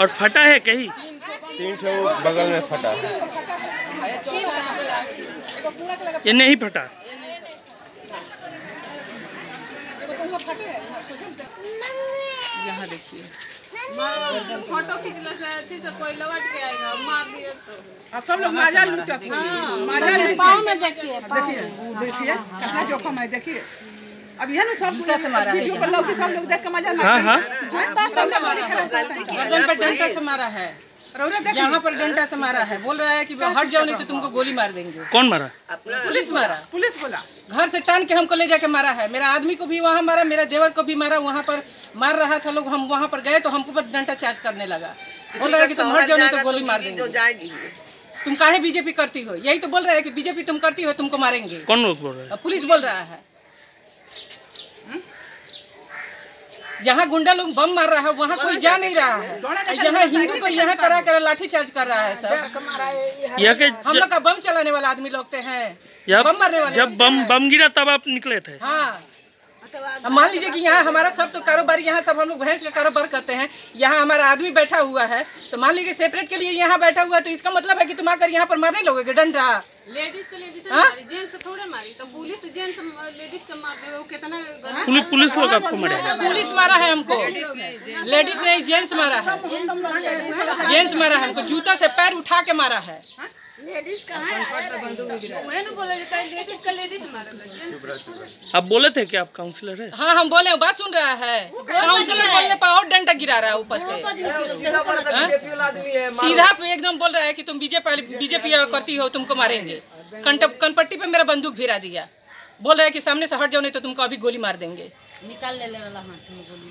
और फटा है कहीं? तीन ठो बगल में फटा है। ये नहीं फटा? यहाँ देखिए। फ़ोटो खींच लो से अथी से कोई लौट के आएगा मार दिए तो अब सब लोग माजा लूटा माजा पाँव में देखिए देखिए देखिए कितना जोखम है देखिए अब यह ना सब जूता से मारा वीडियो पर लोग सब लोग देख के मज़ा हाँ हाँ गर्दन पे डंडा से मारा है यहाँ पर डंडा से मारा है। बोल रहा है कि हट जाओ नहीं तो तुमको गोली मार देंगे। कौन मारा? पुलिस मारा। पुलिस बोला। घर से टान के हमको ले जाके मारा है। मेरा आदमी को भी वहाँ मारा मेरा देवर को भी मारा वहाँ पर मार रहा था लोग। हम वहाँ पर गए तो हमको पर डंडा चार्ज करने लगा। बोल रहा है कि तुम हट जाओ नहीं तो गोली मार देंगे। जाएगी। तुम काहे बीजेपी करती हो? यही तो बोल रहा है कि बीजेपी तुम करती हो तुमको मारेंगे। कौन लोग बोल रहे हैं? पुलिस बोल रहा है। जहाँ गुंडा लोग बम मार रहा है वहाँ कोई जा नहीं रहा है। यहाँ हिंदू को यहाँ करा कर लाठी चार्ज कर रहा है सर यहाँ के हम लोग का बम चलाने वाला आदमी लोगते हैं। बम मारने वाले जब बम बम गिरा तब आप निकले थे। हाँ। अब मान लीजिए कि यहाँ हमारा सब तो कारोबार यहाँ सब हम लोग भैंस का कारोबार करते हैं यहाँ हमारा आदमी बैठा हुआ है तो मान लीजिए सेपरेट के लिए यहाँ बैठा हुआ है तो इसका मतलब है कि तुम आकर यहाँ पर मारने लोगे डंडा? लेडीज़ तो लेडीज़ से हाँ? मारी जेंट्स से थोड़े मारी तो पुलिस जेंट्स लेडीज़ से मार दे वो कितना गलत पुलिस पुलिस लोग आपको मारे। पुलिस मारा है। हमको। लेडीज़ नहीं जेंट्स मारा है। जेंट्स मारा है हमको जूता से पैर उठा के मारा ना है। आप बोले थे कि आप काउंसलर है? हाँ हम बोले बात सुन रहा है। काउंसलर बोलने पर और डंडा गिरा रहा है ऊपर से। हाँ? सीधा पे एकदम बोल रहा है कि तुम बीजेपी बीजेपी करती हो तुमको मारेंगे। कनपट्टी पे मेरा बंदूक भिरा दिया। बोल रहा है कि सामने से हट जाओ नहीं तो तुमको अभी गोली मार देंगे। निकाल ले वाला हाथ में गोली।